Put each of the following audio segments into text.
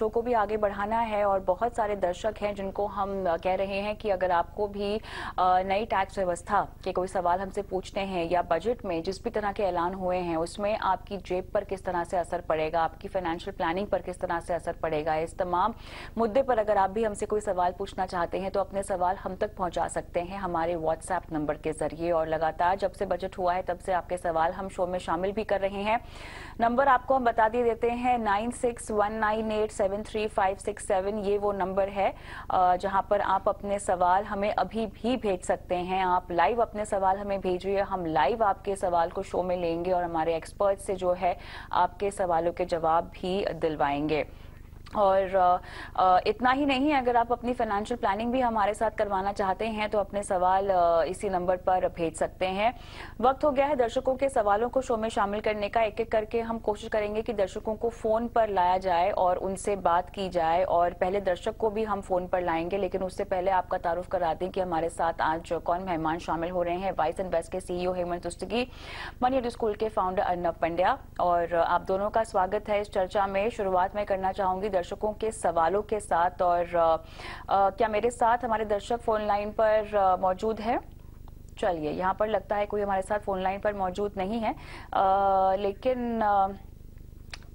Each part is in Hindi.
शो को भी आगे बढ़ाना है और बहुत सारे दर्शक हैं जिनको हम कह रहे हैं कि अगर आपको भी नई टैक्स व्यवस्था के कोई सवाल हमसे पूछते हैं या बजट में जिस भी तरह के ऐलान हुए हैं, उसमें आपकी जेब पर किस तरह से असर पड़ेगा, आपकी फाइनेंशियल प्लानिंग पर किस तरह से असर पड़ेगा, इस तमाम मुद्दे पर अगर आप भी हमसे कोई सवाल पूछना चाहते हैं तो अपने सवाल हम तक पहुँचा सकते हैं हमारे व्हाट्सएप नंबर के ज़रिए। और लगातार जब से बजट हुआ है, तब से आपके सवाल हम शो में शामिल भी कर रहे हैं। नंबर आपको हम बता दिए देते हैं nine six one nine eight seven three five six seven, ये वो नंबर है जहाँ पर आप अपने सवाल हमें अभी भी भेज सकते हैं। आप लाइव अपने सवाल हमें भेजिए, हम लाइव आपके सवाल को शो में लेंगे और हमारे एक्सपर्ट से जो है आपके सवालों के जवाब भी दिलवाएँगे। और इतना ही नहीं, अगर आप अपनी फाइनेंशियल प्लानिंग भी हमारे साथ करवाना चाहते हैं तो अपने सवाल इसी नंबर पर भेज सकते हैं। वक्त हो गया है दर्शकों के सवालों को शो में शामिल करने का। एक एक करके हम कोशिश करेंगे कि दर्शकों को फ़ोन पर लाया जाए और उनसे बात की जाए और पहले दर्शक को भी हम फ़ोन पर लाएँगे, लेकिन उससे पहले आपका तारुफ करा दें कि हमारे साथ आज कौन मेहमान शामिल हो रहे हैं। वाइस एंड इन्वेस्ट के CEO Hemant Rustagi money school के फाउंडर अर्नब पंड्या। और, आप दोनों का स्वागत है। इस चर्चा में शुरुआत में करना चाहूँगी दर्शकों के सवालों के साथ और आ, आ, क्या मेरे साथ हमारे दर्शक फ़ोन लाइन पर मौजूद है? चलिए यहाँ पर लगता है कोई हमारे साथ फ़ोन लाइन पर मौजूद नहीं है। आ, लेकिन आ,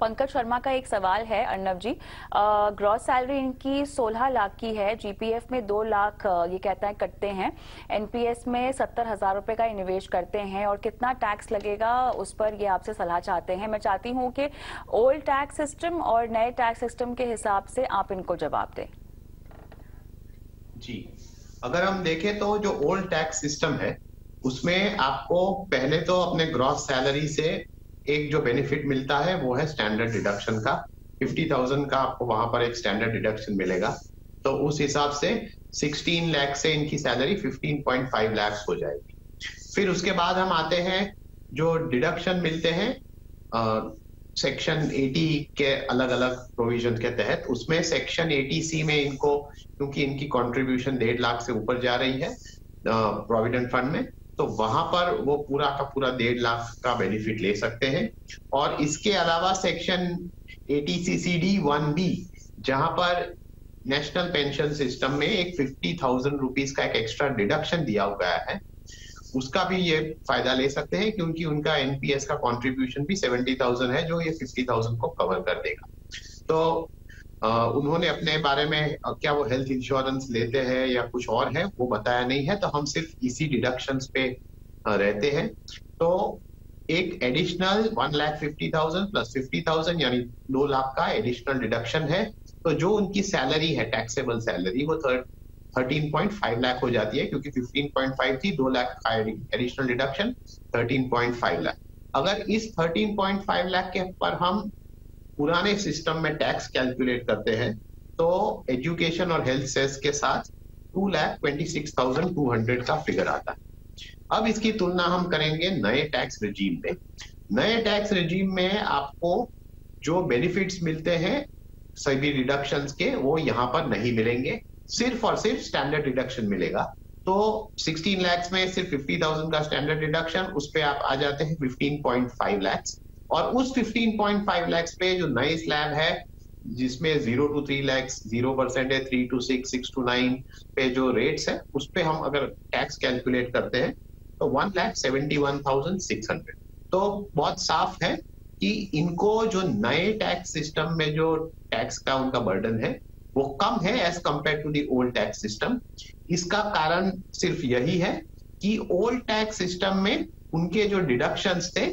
पंकज शर्मा का एक सवाल है अर्नब जी। ग्रॉस सैलरी इनकी 16 लाख की है जीपीएफ में दो लाख ये कहता है, कटते हैं। एनपीएस में सत्तर हज़ार रुपए का निवेश करते हैं और कितना टैक्स लगेगा, उस पर ये आपसे सलाह चाहते हैं। मैं चाहती हूँ कि ओल्ड टैक्स सिस्टम और नए टैक्स सिस्टम के हिसाब से आप इनको जवाब दें। जी। अगर हम देखें तो जो ओल्ड टैक्स सिस्टम है, उसमें आपको पहले तो अपने ग्रॉस सैलरी से एक जो बेनिफिट मिलता है, वो है स्टैंडर्ड डिडक्शन का। फिफ्टी थाउज़ेंड का आपको वहाँ पर एक स्टैंडर्ड डिडक्शन मिलेगा। तो उस हिसाब से सिक्सटीन लैख से इनकी salary fifteen point five lakhs हो जाएगी। फिर उसके बाद हम आते हैं, जो डिडक्शन मिलते हैं सेक्शन 80 के अलग अलग प्रोविज़न के तहत, उसमें सेक्शन 80 सी में इनको, क्योंकि इनकी कंट्रीब्यूशन डेढ़ लाख से ऊपर जा रही है प्रोविडेंट फंड में तो वहाँ पर वो पूरा का पूरा डेढ़ लाख का बेनिफिट ले सकते हैं। और इसके अलावा section A T C C D one B जहाँ पर नेशनल पेंशन सिस्टम में एक फिफ्टी थाउज़ेंड रुपीज़ का एक एक्स्ट्रा डिडक्शन दिया गया है। उसका भी ये फ़ायदा ले सकते हैं, क्योंकि उनका एनपीएस का कंट्रीब्यूशन भी सेवेंटी थाउज़ेंड है, जो ये फिफ्टी थाउज़ेंड को कवर कर देगा। तो उन्होंने अपने बारे में क्या वो हेल्थ इंश्योरेंस लेते हैं या कुछ और है, वो बताया नहीं है तो हम सिर्फ़ इसी डिडक्शन पे रहते हैं। तो एक additional one lakh fifty thousand plus fifty thousand यानी दो लाख का एडिशनल डिडक्शन है तो जो उनकी सैलरी है टैक्सेबल सैलरी वो third thirteen point five lakh हो जाती है, क्योंकि फिफ्टीन पॉइंट फाइव थी, दो लाख का additional deduction thirteen point five lakh अगर इस थर्टीन पॉइंट फाइव लाख के पर हम पुराने सिस्टम में टैक्स कैलकुलेट करते हैं तो एजुकेशन और हेल्थ सेस के साथ two lakh twenty six thousand two hundred का फिगर आता है। अब इसकी तुलना हम करेंगे नए टैक्स रिजीम में नए टैक्स रिजीम में आपको जो बेनिफिट्स मिलते हैं सभी रिडक्शंस के वो यहाँ पर नहीं मिलेंगे। सिर्फ़ और सिर्फ़ स्टैंडर्ड रिडक्शन मिलेगा। तो 16 लैक्स में सिर्फ़ 50,000 का स्टैंडर्ड रिडक्शन उस पर आप आ जाते हैं 15.5 लैक्स और उस 15.5 लैक्स पे जो नए स्लैब है, जिसमें zero two three lakhs zero percent है three two six six two nine पे जो रेट्स है, उस पर हम अगर टैक्स कैलकुलेट करते हैं तो one lakh seventy one thousand six hundred तो बहुत साफ़ है कि इनको जो नए टैक्स सिस्टम में जो टैक्स का उनका बर्डन है, वो कम है as compare to the old tax system इसका कारण सिर्फ़ यही है कि ओल्ड टैक्स सिस्टम में उनके जो डिडक्शंस थे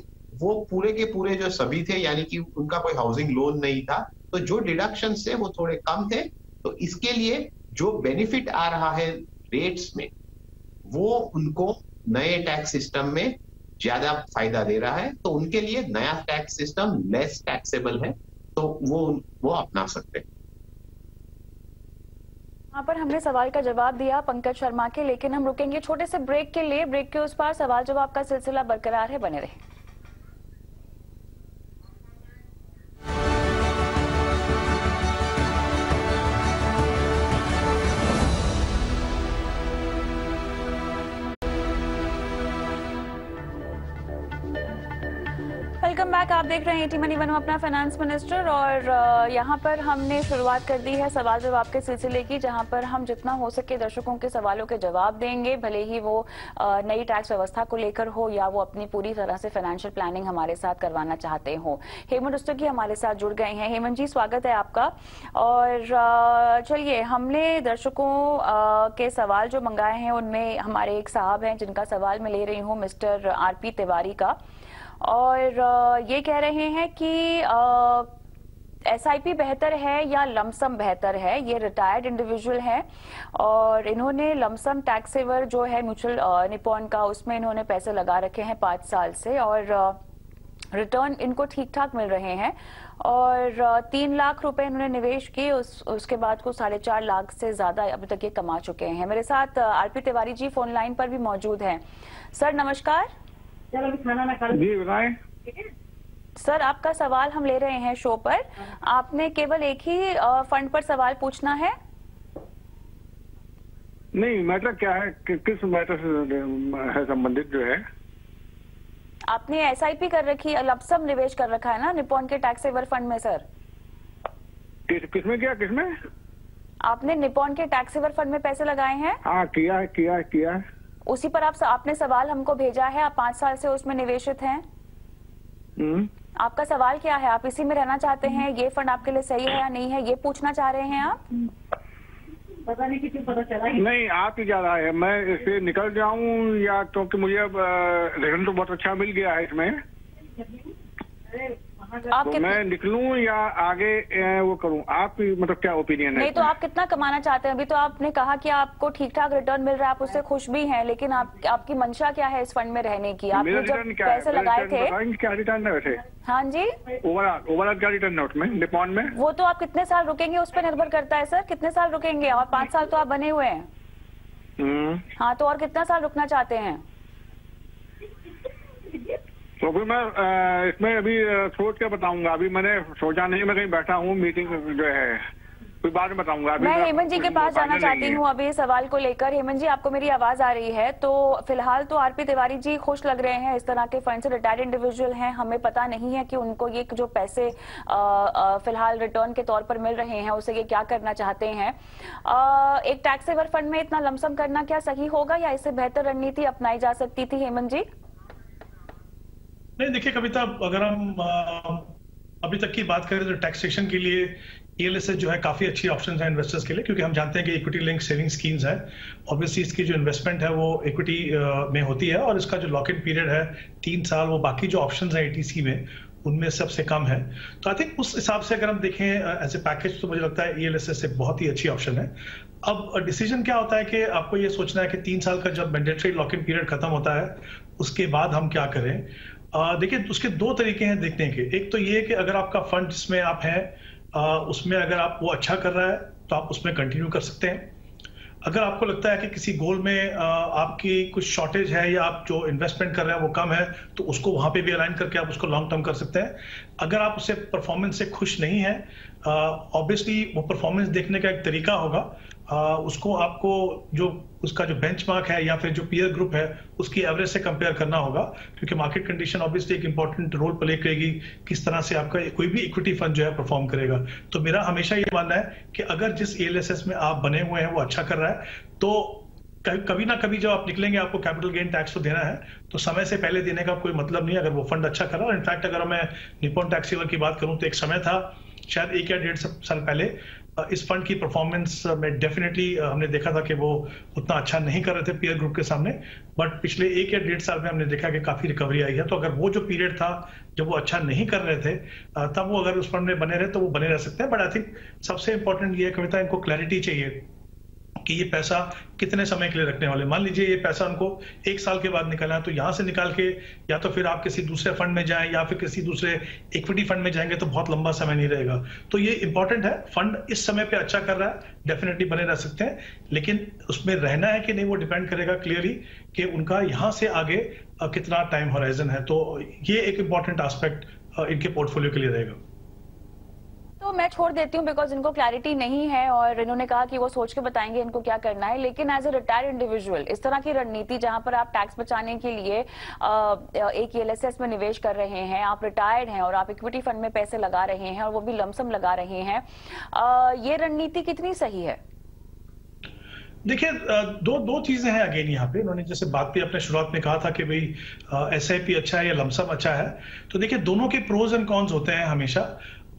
वो पूरे के पूरे जो सभी थे, यानी कि उनका कोई हाउसिंग लोन नहीं था तो जो डिडक्शन थे वो थोड़े कम थे। तो इसके लिए जो बेनिफिट आ रहा है रेट्स में, वो उनको नए टैक्स सिस्टम में ज़्यादा फ़ायदा दे रहा है। तो उनके लिए नया टैक्स सिस्टम लेस टैक्सेबल है तो वो वो अपना सकते हैं। यहाँ पर हमने सवाल का जवाब दिया पंकज शर्मा के, लेकिन हम रुकेंगे छोटे से ब्रेक के लिए। ब्रेक के उस पार सवाल जवाब का सिलसिला बरकरार है, बने रहे। बैक आप देख रहे हैं टी मनी वन अपना फाइनेंस मिनिस्टर और यहाँ पर हमने शुरुआत कर दी है सवाल जवाब के सिलसिले की, जहाँ पर हम जितना हो सके दर्शकों के सवालों के जवाब देंगे, भले ही वो नई टैक्स व्यवस्था को लेकर हो या वो अपनी पूरी तरह से फाइनेंशियल प्लानिंग हमारे साथ करवाना चाहते हो। हेमंत रुस्तगी हमारे साथ जुड़ गए हैं। हेमंत जी, स्वागत है आपका। और चलिए, हमने दर्शकों के सवाल जो मंगाए हैं, उनमें हमारे एक साहब हैं जिनका सवाल मैं ले रही हूँ, मिस्टर आरपी तिवारी का। और ये कह रहे हैं कि पी बेहतर है या लमसम बेहतर है? ये रिटायर्ड इंडिविजुअल है और इन्होंने लमसम टैक्स सेवर जो है म्यूचुअल निपॉन का उसमें इन्होंने पैसे लगा रखे हैं पाँच साल से और रिटर्न इनको ठीक ठाक मिल रहे हैं और तीन लाख रुपए इन्होंने निवेश किए। उस, उसके बाद को साढ़े चार लाख से ज़्यादा अभी तक ये कमा चुके हैं। मेरे साथ RP Tiwari ji phone line पर भी मौजूद हैं। सर नमस्कार। जी बताएँ। सर आपका सवाल हम ले रहे हैं शो पर। आपने केवल एक ही फंड पर सवाल पूछना है? नहीं मैटर क्या है? कि, किस मैटर से है संबंधित जो है? आपने एसआईपी कर रखी लपसम निवेश कर रखा है ना निपॉन के टैक्स सेवर फंड में सर? किस किसमें किया किसमें आपने निपॉन के टैक्स सेवर फंड में पैसे लगाए हैं? हाँ किया है किया है किया है। उसी पर आप आपने सवाल हमको भेजा है आप पाँच साल से उसमें निवेशित हैं। हम्म। आपका सवाल क्या है? आप इसी में रहना चाहते हैं ये फंड आपके लिए सही है या नहीं है ये पूछना चाह रहे हैं आप? पता नहीं किसी पता चला नहीं आप ही जा रहा है। मैं इससे निकल जाऊँ या क्योंकि मुझे अब रिटर्न तो बहुत अच्छा मिल गया है इसमें। आप तो मैं निकलूं या आगे वो करूँ? आप मतलब क्या ओपिनियन है नहीं तो आप कितना कमाना चाहते हैं? अभी तो आपने कहा कि आपको ठीक ठाक रिटर्न मिल रहा है आप उससे खुश भी हैं लेकिन आप आपकी मंशा क्या है इस फंड में रहने की? आपने जब पैसे लगाए थे क्या रिटर्न है वैसे? हाँ जी। ओवरऑल ओवरऑल क्या रिटर्न है उसमें? निपॉन में? वो तो आप कितने साल रुकेंगे उस पर निर्भर करता है सर? कितने साल रुकेंगे? और पाँच साल तो आप बने हुए हैं। हम्म। हाँ तो और कितना साल रुकना चाहते हैं? तो फिर मैं इसमें अभी सोच के बताऊँगा। अभी मैंने सोचा नहीं मैं कहीं बैठा हूँ मीटिंग जो है बाद में बताऊँगा। मैं हेमंत जी के पास जाना चाहती हूँ। अभी सवाल को लेकर। हेमंत जी आपको मेरी आवाज़ आ रही है तो फ़िलहाल तो आरपी तिवारी जी खुश लग रहे हैं इस तरह के फंड से रिटायर्ड इंडिविजुअल हैं। हमें पता नहीं है कि उनको ये जो पैसे फ़िलहाल रिटर्न के तौर पर मिल रहे हैं उसे ये क्या करना चाहते हैं। एक टैक्स सेवर फंड में इतना लमसम करना क्या सही होगा या इससे बेहतर रणनीति अपनाई जा सकती थी हेमंत जी? नहीं, देखिए कविता अगर हम अभी तक की बात करें तो टैक्सेशन के लिए ईएलएसएस जो है काफ़ी अच्छी ऑप्शन है इन्वेस्टर्स के लिए, क्योंकि हम जानते हैं कि इक्विटी लिंक सेविंग स्कीम्स है। ऑब्वियसली इसकी जो इन्वेस्टमेंट है वो इक्विटी में होती है और इसका जो लॉक इन पीरियड है तीन साल, वो बाकी जो ऑप्शन है एटीसी में, उनमें सबसे कम है। तो आई थिंक उस हिसाब से अगर हम देखें एज ए पैकेज तो मुझे लगता है ईएलएसएस एक बहुत ही अच्छी ऑप्शन है। अब डिसीज़न क्या होता है कि आपको ये सोचना है कि तीन साल का जब मैंडेटरी लॉक इन पीरियड खत्म होता है, उसके बाद हम क्या करें? देखिए, उसके दो तरीके हैं देखने के। एक तो ये कि अगर आपका फंड जिसमें आप हैं उसमें अगर आप वो अच्छा कर रहा है तो आप उसमें कंटिन्यू कर सकते हैं। अगर आपको लगता है कि किसी गोल में आपकी कुछ शॉर्टेज है या आप जो इन्वेस्टमेंट कर रहे हैं वो कम है तो उसको वहाँ पे भी अलाइन करके आप उसको लॉन्ग टर्म कर सकते हैं। अगर आप उसे परफॉर्मेंस से खुश नहीं है ऑब्वियसली वो परफॉर्मेंस देखने का एक तरीका होगा आ, उसको आपको जो उसका जो बेंचमार्क है या फिर जो पीयर ग्रुप है उसकी एवरेज से कंपेयर करना होगा क्योंकि मार्केट कंडीशन ऑब्वियसली एक इंपॉर्टेंट रोल प्ले करेगी किस तरह से आपका कोई भी इक्विटी फंड जो है परफॉर्म करेगा। तो मेरा हमेशा ये मानना है कि अगर जिस एएलएसएस में आप बने हुए हैं वो अच्छा कर रहा है तो कभी ना कभी जब आप निकलेंगे आपको कैपिटल गेन टैक्स तो देना है तो समय से पहले देने का कोई मतलब नहीं अगर वो फंड अच्छा कर रहा है। इनफैक्ट अगर मैं निपोन टैक्स की बात करूँ तो एक समय था शायद एक या डेढ़ साल पहले इस फंड की परफॉर्मेंस में डेफिनेटली हमने देखा था कि वो उतना अच्छा नहीं कर रहे थे पीयर ग्रुप के सामने बट पिछले एक या डेढ़ साल में हमने देखा कि काफ़ी रिकवरी आई है। तो अगर वो जो पीरियड था, जब वो अच्छा नहीं कर रहे थे तब वो अगर उस फंड में बने रहे तो वो बने रह सकते हैं। बट आई थिंक सबसे इंपॉर्टेंट ये कविता इनको क्लैरिटी चाहिए। कि ये पैसा कितने समय के लिए रखने वाले मान लीजिए ये पैसा उनको एक साल के बाद निकलना है तो यहाँ से निकाल के या तो फिर आप किसी दूसरे फंड में जाएँ या फिर किसी दूसरे इक्विटी फंड में जाएँगे तो बहुत लंबा समय नहीं रहेगा। तो ये इंपॉर्टेंट है फंड इस समय पे अच्छा कर रहा है डेफिनेटली बने रह सकते हैं, लेकिन उसमें रहना है कि नहीं वो डिपेंड करेगा क्लियरली कि उनका यहाँ से आगे कितना टाइम होराइजन है। तो ये एक इंपॉर्टेंट आस्पेक्ट इनके पोर्टफोलियो के लिए रहेगा। तो मैं छोड़ देती हूँ बिकॉज़ इनको क्लैरिटी नहीं है और इन्होंने कहा कि वो सोच के बताएँगे इनको क्या करना है। लेकिन एज ए रिटायर्ड इंडिविजुअल इस तरह की रणनीति जहाँ पर आप टैक्स बचाने के लिए एक एल में निवेश कर रहे हैं, आप रिटायर्ड हैं और आप इक्विटी फंड में पैसे लगा रहे हैं और वो भी लमसम लगा रहे हैं ये रणनीति कितनी सही है? देखिए दो दो चीज़ें हैं अगेन यहाँ पे। उन्होंने जैसे बात भी अपने शुरुआत में कहा था कि भाई एस अच्छा है या लमसम अच्छा है। तो देखिए, दोनों के प्रोज एंड कॉन्स होते हैं हमेशा।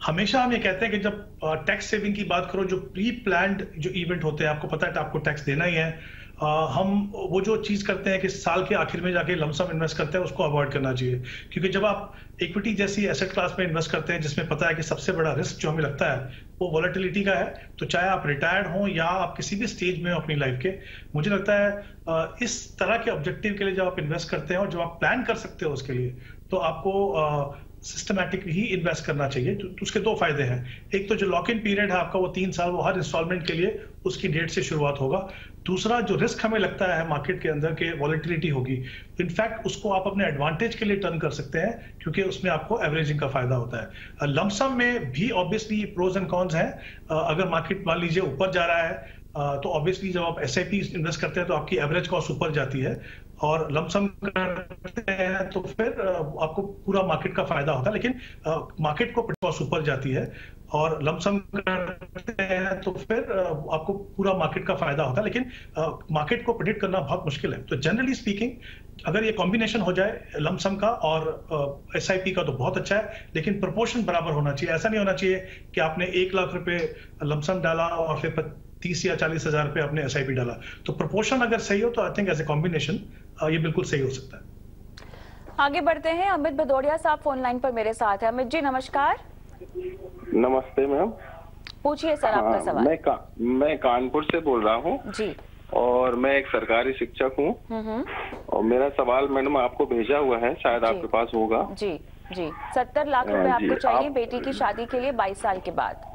हमेशा हम ये कहते हैं कि जब टैक्स सेविंग की बात करो, जो प्री प्लान जो इवेंट होते हैं, आपको पता है आपको टैक्स देना ही है हम वो जो चीज़ करते हैं कि साल के आखिर में जाके लमसम इन्वेस्ट करते हैं, उसको अवॉइड करना चाहिए। क्योंकि जब आप इक्विटी जैसी एसेट क्लास में इन्वेस्ट करते हैं, जिसमें पता है कि सबसे बड़ा रिस्क जो हमें लगता है, वो वॉलेटिलिटी का है तो चाहे आप रिटायर्ड हो या आप किसी भी स्टेज में हो अपनी लाइफ के, मुझे लगता है इस तरह के ऑब्जेक्टिव के लिए जब आप इन्वेस्ट करते हैं और जब आप प्लान कर सकते हो उसके लिए तो आपको सिस्टमैटिक ही इन्वेस्ट करना चाहिए तो, तो उसके दो फ़ायदे हैं। एक तो जो लॉक इन पीरियड है आपका वो तीन साल वो हर इंस्टॉलमेंट के लिए उसकी डेट से शुरुआत होगा। दूसरा जो रिस्क हमें लगता है मार्केट के अंदर के वॉलिटिलिटी होगी इनफैक्ट उसको आप अपने एडवांटेज के लिए टर्न कर सकते हैं क्योंकि उसमें आपको एवरेजिंग का फ़ायदा होता है। लमसम में भी ऑब्वियसली प्रोज एंड कॉन्स हैं। अगर मार्केट मान लीजिए ऊपर जा रहा है तो ऑब्वियसली जब आप एस इन्वेस्ट करते हैं तो आपकी एवरेज कॉस्ट ऊपर जाती है। और लमसम करते हैं तो फिर आपको पूरा मार्केट का फ़ायदा होता है। लेकिन मार्केट को कॉस्ट ऊपर जाती है और लमसम करते हैं तो फिर आपको पूरा मार्केट का फ़ायदा होता है। लेकिन मार्केट को प्रिडिक्ट करना बहुत मुश्किल है। तो जनरली स्पीकिंग अगर ये कॉम्बिनेशन हो जाए लमसम का और एसआईपी का तो बहुत अच्छा है, लेकिन प्रोपोर्शन बराबर होना चाहिए। ऐसा नहीं होना चाहिए कि आपने एक लाख रुपए लमसम डाला और फिर तीस या चालीस हज़ार रुपए आपने एस डाला। तो प्रोपोर्शन अगर सही हो तो I think as a combination ये बिल्कुल सही हो सकता है। आगे बढ़ते हैं। अमित भदौड़िया साहब फ़ोन लाइन पर मेरे साथ है। अमित जी नमस्कार। नमस्ते मैम। पूछिए सर आपका हाँ, सवाल। मैं का, मैं कानपुर से बोल रहा हूँ। जी। और मैं एक सरकारी शिक्षक हूँ। हम्म, हम्म। और मेरा सवाल मैडम आपको भेजा हुआ है शायद आपके पास होगा। जी जी। सत्तर लाख रुपए आपको चाहिए आप... बेटी की शादी के लिए बाईस साल के बाद।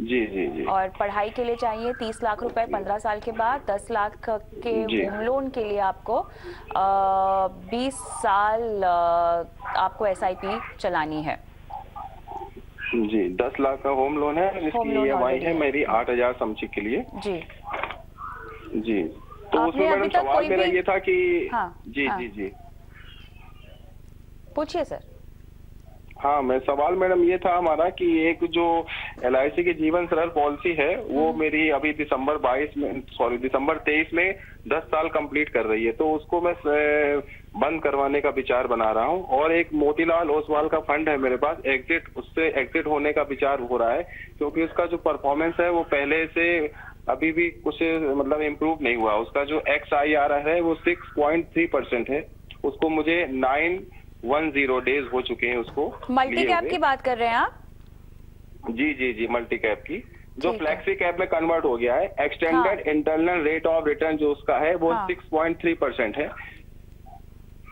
जी जी जी। और पढ़ाई के लिए चाहिए तीस लाख रुपए पंद्रह साल के बाद दस लाख के होम लोन के लिए आपको बीस साल आ, आपको एसआईपी चलानी है। जी दस लाख का होम लोन है जिसकी ई आई है मेरी आठ हज़ार समझी के लिए। जी। जी तो उसमें मैडम सवाल मेरा ये था कि हाँ, जी हाँ, जी जी। पूछिए सर। हाँ मैं सवाल मैडम ये था हमारा कि एक जो LIC की जीवन सरल पॉलिसी है वो हम्म। मेरी अभी दिसंबर 22 में सॉरी दिसंबर 23 में 10 साल कंप्लीट कर रही है तो उसको मैं बंद करवाने का विचार बना रहा हूँ। और एक मोतीलाल ओसवाल का फंड है मेरे पास एग्जिट उससे एग्जिट होने का विचार हो रहा है क्योंकि उसका जो परफॉर्मेंस है वो पहले से अभी भी कुछ मतलब इम्प्रूव नहीं हुआ। उसका जो एक्स आई आ रहा है वो सिक्स पॉइंट थ्री परसेंट है। उसको मुझे नाइन वन ज़ीरो डेज़ हो चुके हैं उसको मल्टी कैप की बात कर रहे हैं आप? जी जी जी मल्टी कैप की। जो फ्लेक्सी कैप में कन्वर्ट हो गया है extended internal rate of return जो उसका है वो सिक्स पॉइंट थ्री परसेंट है।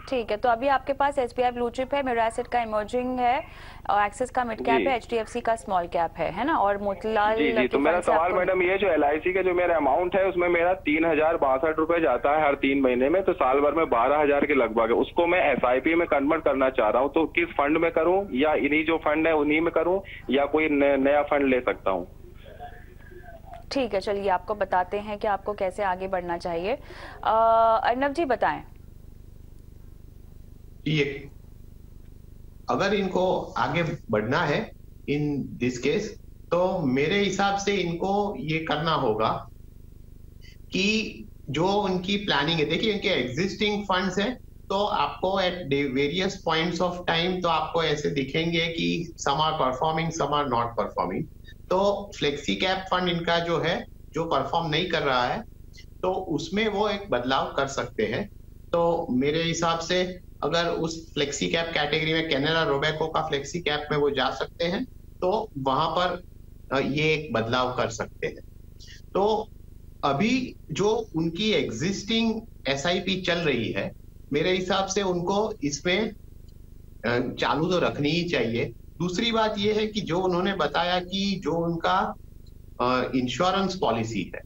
ठीक है तो अभी आपके पास S B I blue chip है मेरा एसेट का इमर्जिंग है और एक्सेस का मिड कैप है एच डी एफ़ सी का स्मॉल कैप है है ना? और मोतीलाल जी जी तो मेरा सवाल मैडम ये जो एल आई सी का जो मेरा अमाउंट है उसमें मेरा तीन हज़ार बासठ रुपए जाता है हर तीन महीने में तो साल भर में बारह हज़ार के लगभग है। उसको मैं एस आई पी में कन्वर्ट करना चाह रहा हूँ तो किस फंड में करूँ या इन्हीं जो फंड है उन्हीं में करूँ या कोई नया फंड ले सकता हूँ? ठीक है चलिए आपको बताते हैं कि आपको कैसे आगे बढ़ना चाहिए। अर्नब जी बताएँ। ये अगर इनको आगे बढ़ना है इन दिस केस तो मेरे हिसाब से इनको ये करना होगा कि जो उनकी प्लानिंग है, देखिए, इनके एग्जिस्टिंग फंड्स हैं तो आपको at various points of time तो आपको ऐसे दिखेंगे कि some are performing some are not performing तो फ्लेक्सी कैप फंड इनका जो है, जो परफॉर्म नहीं कर रहा है तो उसमें वो एक बदलाव कर सकते हैं। तो मेरे हिसाब से अगर उस फ्लेक्सी कैप कैटेगरी में कैनेरा रोबेको का फ्लेक्सी कैप में वो जा सकते हैं तो वहाँ पर ये एक बदलाव कर सकते हैं। तो अभी जो उनकी एग्जिस्टिंग एसआईपी चल रही है, मेरे हिसाब से उनको इसमें चालू तो रखनी ही चाहिए। दूसरी बात यह है कि जो उन्होंने बताया कि जो उनका इंश्योरेंस पॉलिसी है,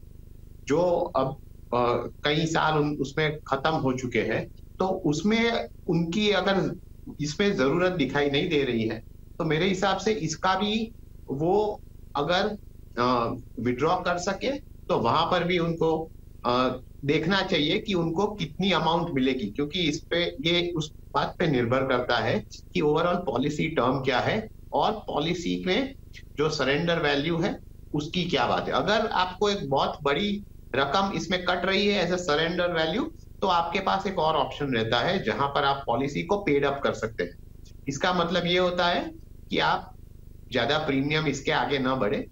जो अब कई साल उसमें खत्म हो चुके हैं तो उसमें उनकी अगर इसमें ज़रूरत दिखाई नहीं दे रही है तो मेरे हिसाब से इसका भी वो अगर विड्रॉ कर सके तो वहाँ पर भी उनको आ, देखना चाहिए कि उनको कितनी अमाउंट मिलेगी क्योंकि इस पे ये उस बात पे निर्भर करता है कि ओवरऑल पॉलिसी टर्म क्या है और पॉलिसी में जो सरेंडर वैल्यू है उसकी क्या बात है। अगर आपको एक बहुत बड़ी रकम इसमें कट रही है एज ए सरेंडर वैल्यू तो आपके पास एक और ऑप्शन रहता है जहाँ पर आप पॉलिसी को पेड अप कर सकते हैं। इसका मतलब ये होता है कि आप ज़्यादा प्रीमियम इसके आगे ना बढ़े